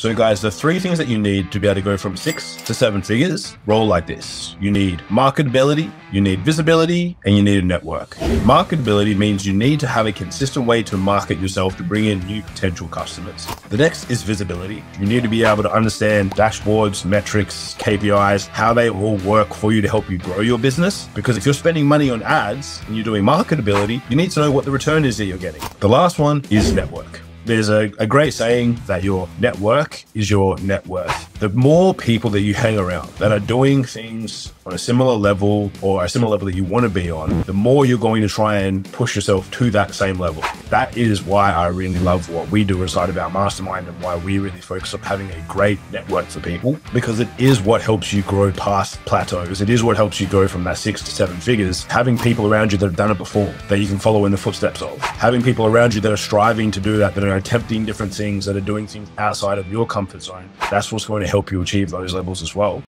So, guys, the three things that you need to be able to go from six to seven figures roll like this you need marketability, you need visibility, and you need a network. Marketability means you need to have a consistent way to market yourself to bring in new potential customers. The next is visibility. You need to be able to understand dashboards, metrics, KPIs, how they all work for you to help you grow your business. Because if you're spending money on ads and you're doing marketability, you need to know what the return is that you're getting. The last one is network. There's a, a great saying that your network is your net worth. The more people that you hang around that are doing things on a similar level or a similar level that you want to be on, the more you're going to try and push yourself to that same level. That is why I really love what we do inside of our mastermind and why we really focus on having a great network for people because it is what helps you grow past plateaus. It is what helps you go from that six to seven figures. Having people around you that have done it before that you can follow in the footsteps of, having people around you that are striving to do that, that are attempting different things, that are doing things outside of your comfort zone. That's what's going to help you achieve those levels as well.